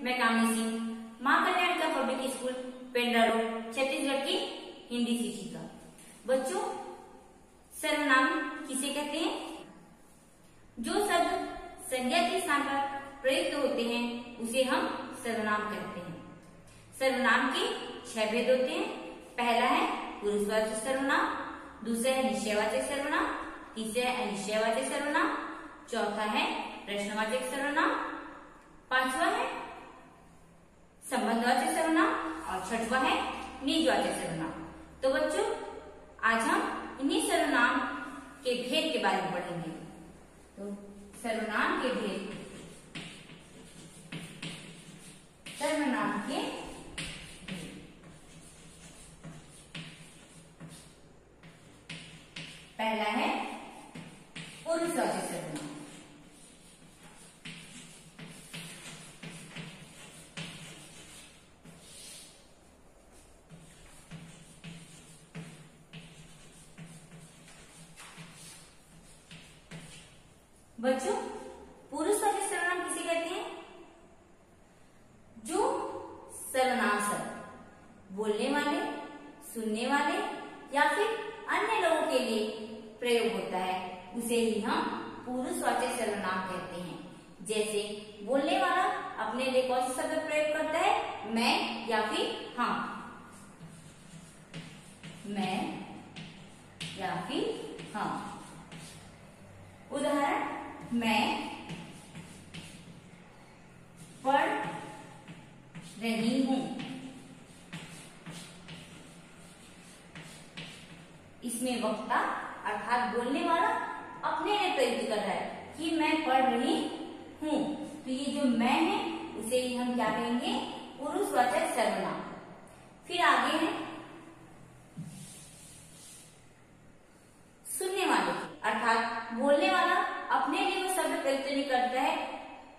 मैं कामनी सिंह, माँ कल्याण का पब्लिक स्कूल पेंड्रा छत्तीसगढ़ की हिंदी शिक्षिका। बच्चों, सर्वनाम किसे कहते हैं? जो शब्द संज्ञा के स्थान पर प्रयुक्त होते हैं, उसे हम सर्वनाम कहते हैं। सर्वनाम के छह भेद होते हैं। पहला है पुरुषवाचक सर्वनाम, दूसरा है निश्चयवाचक सर्वनाम, तीसरा है अनिश्चयवाचक सर्वनाम, चौथा है प्रश्नवाचक सर्वनाम, पांचवा है संबंधवाचक सर्वनाम और छठवा है निजवाचक सर्वनाम तो बच्चों, आज हम इन्हीं सर्वनाम के भेद के बारे में पढ़ेंगे। तो सर्वनाम के भेद। सर्वनाम के पहला है पुरुषवाचक बच्चों पुरुषवाचक सर्वनाम किसे कहते हैं? जो सर्वनाम बोलने वाले, सुनने वाले या फिर अन्य लोगों के लिए प्रयोग होता है, उसे ही हम पुरुषवाचक सर्वनाम कहते हैं। जैसे, बोलने वाला अपने लिए कौन सा शब्द प्रयोग करता है? मैं या फिर हाँ। मैं या फिर हाँ। उदाहरण मैं पढ़ रही हूँ। इसमें वक्ता अर्थात बोलने वाला अपने प्रयुक्त कर रहा है कि मैं पढ़ रही हूँ। तो ये जो मैं है, उसे ही हम क्या कहेंगे? पुरुषवाचक सर्वनाम। फिर आगे है सुनने वाले अर्थात बोलने वाला अपने लिए वो नहीं करता है,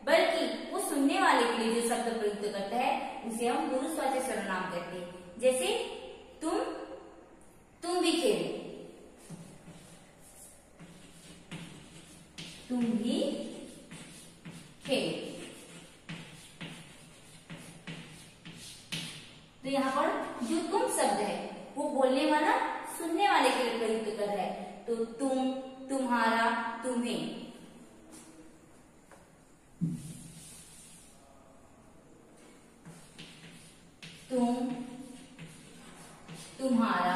बल्कि वो सुनने वाले के लिए जो शब्द प्रयुक्त करता है, उसे हम गुरु स्वाचे सर्वनाम कहते हैं। जैसे, तुम तुम भी खेलो। तुम भी खेलो तो यहाँ पर जो तुम शब्द है वो बोलने वाला सुनने वाले के लिए प्रयुक्त कर रहा है तो तुम तुम्हारा तुम्हें तुम तुम्हारा।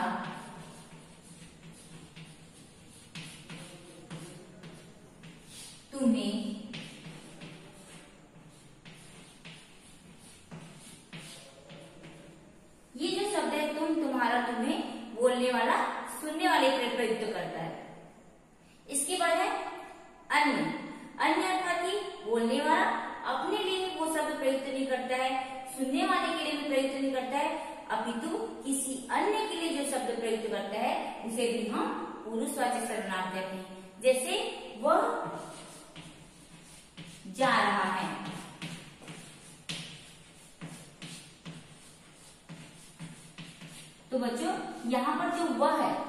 तुम्हें ये जो शब्द है, तुम, तुम्हारा, तुम्हें बोलने वाला, सुनने वाले के प्रयुक्त करता है। इसके बाद है अन्य। अन्य अर्थात कि बोलने वाला अपने लिए वो शब्द प्रयुक्त नहीं करता है, सुनने वाले के लिए भी प्रयुक्त नहीं करता है अपितु किसी अन्य के लिए जो शब्द प्रयुक्त करता है, उसे भी हम पुरुषवाचक सर्वनाम कहते हैं। जैसे वह जा रहा है। तो बच्चों, यहाँ पर जो वह है,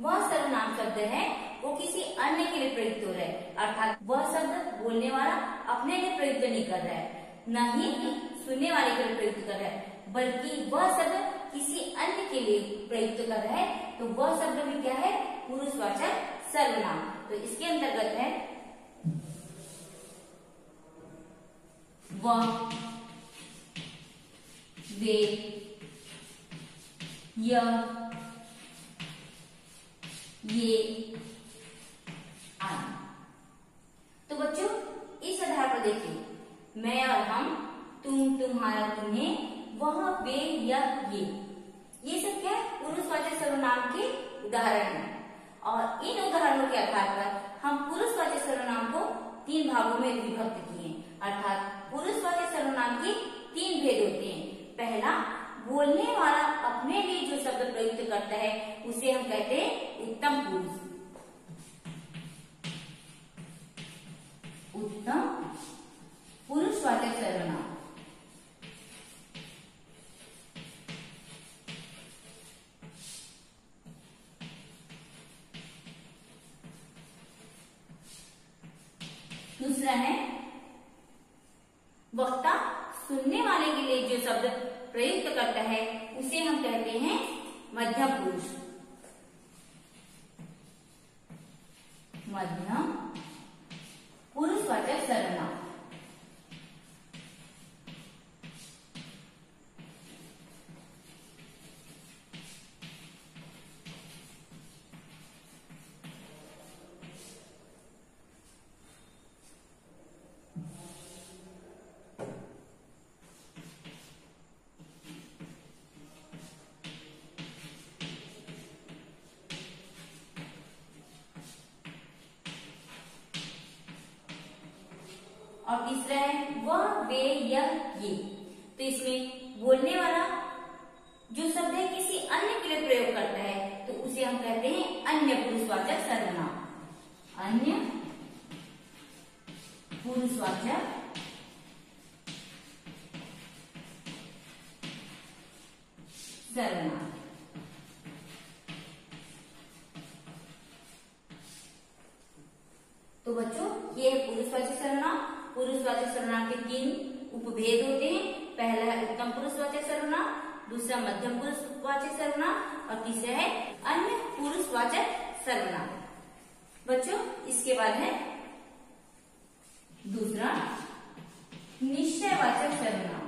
वह सर्वनाम शब्द है, वो किसी अन्य के लिए प्रयुक्त हो रहा है। अर्थात वह शब्द बोलने वाला अपने लिए प्रयुक्त नहीं कर रहा है। न ही सुनने वाले के लिए प्रयुक्त कर रहा है, बल्कि वह शब्द किसी अन्य के लिए प्रयुक्त कर रहा है तो वह शब्द भी क्या है? पुरुषवाचक सर्वनाम। तो इसके अंतर्गत है, वह, वे यह ये, आदि। तो बच्चों, इस आधार पर देखिए, मैं और हम तुम तुम्हारा तुम्हें, वह वे यह ये। ये सब क्या पुरुषवाचक सर्वनाम के उदाहरण हैं। और इन उदाहरणों के आधार पर हम पुरुष पुरुषवाचक सर्वनाम को तीन भागों में विभक्त किए अर्थात पुरुषवाचक सर्वनाम के तीन भेद होते हैं। पहला, बोलने वाला अपने लिए जो शब्द प्रयुक्त करता है, उसे हम कहते हैं उत्तम पुरुष। उत्तम पुरुष पुरुषवाचक सर्वनाम। दूसरा है, वक्ता सुनने वाले के लिए जो शब्द प्रयुक्त करता है, उसे हम कहते हैं मध्य पुरुष और तीसरा है, वह, वे, यह, ये। तो इसमें बोलने वाला जो शब्द है, किसी अन्य के लिए प्रयोग करता है तो उसे हम कहते हैं अन्य पुरुषवाचक सर्वनाम। अन्य पुरुषवाचक सर्वनाम। तो बच्चों, ये है पुरुषवाचक सर्वनाम। पुरुषवाचक सर्वनाम के तीन उपभेद होते हैं। पहला है उत्तम पुरुषवाचक सर्वनाम दूसरा मध्यम पुरुषवाचक सर्वनाम और तीसरा है अन्य पुरुषवाचक सर्वनाम बच्चों, इसके बाद है दूसरा निश्चयवाचक सर्वनाम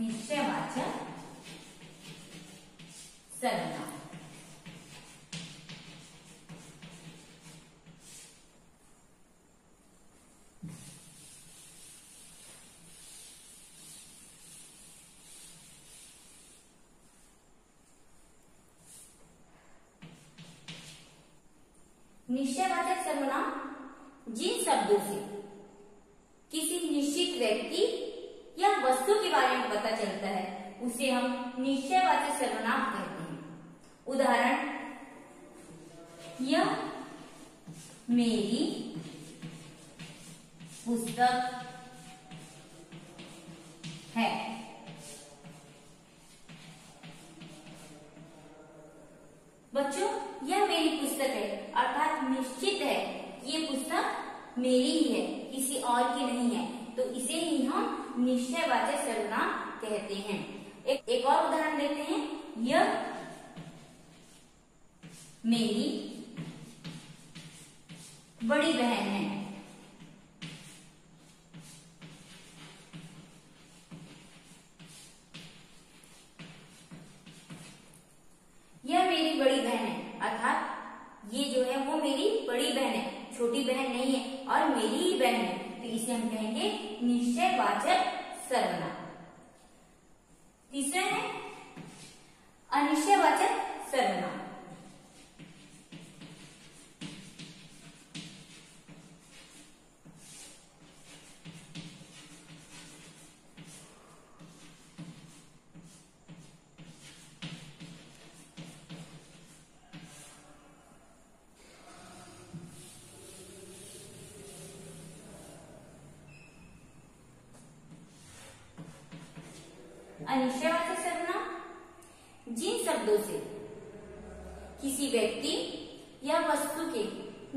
निश्चयवाचक सर्वनाम निश्चयवाचक सर्वनाम? जिन शब्दों से? किसी निश्चित व्यक्ति या वस्तु के बारे में पता चलता है, उसे हम निश्चयवाचक सर्वनाम कहते हैं। उदाहरण, यह मेरी पुस्तक है। बच्चों पुस्तक है। अर्थात निश्चित है ये पुस्तक मेरी ही है किसी और की नहीं है। तो इसे ही हम निश्चयवाचक सर्वनाम कहते हैं। एक, एक और उदाहरण देते हैं। यह मेरी बड़ी बहन है। बहन है। तो इसे हम कहेंगे निश्चयवाचक सर्वनाम तीसरा है अनिश्चयवाचक सर्वनाम अनिश्चयवाचक सर्वनाम जिन शब्दों से? किसी व्यक्ति या वस्तु के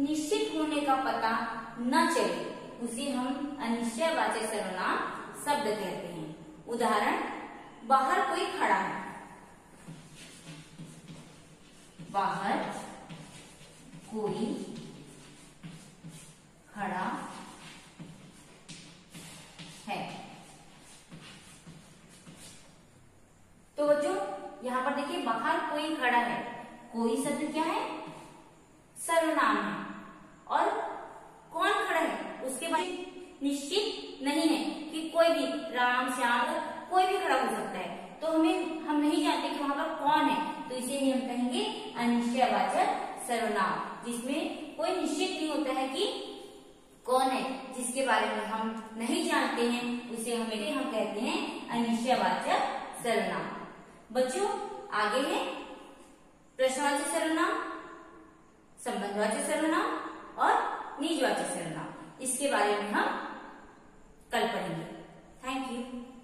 निश्चित होने का पता न चले, उसे हम अनिश्चयवाचक सर्वनाम शब्द कहते हैं। उदाहरण, बाहर कोई खड़ा है। बाहर कोई खड़ा है। यहाँ पर देखिए, बाहर कोई खड़ा है। कोई शब्द क्या है? सर्वनाम है। और कौन खड़ा है? उसके में निश्चित नहीं है कि कोई भी राम, श्याम, कोई भी खड़ा हो सकता है। तो हमें, हम नहीं जानते कि वहाँ पर कौन है। तो इसे हम कहेंगे अनिश्चयवाचक सर्वनाम, जिसमें कोई निश्चित नहीं होता है कि कौन है, जिसके बारे में हम नहीं जानते हैं। उसे हमें, हम कहते हैं अनिश्चयवाचक सर्वनाम। बच्चों, आगे है। प्रश्नवाची सर्वनाम संबंधवाचक सर्वनाम और निजवाचक सर्वनाम। इसके बारे में हम कल पढ़ेंगे। Thank you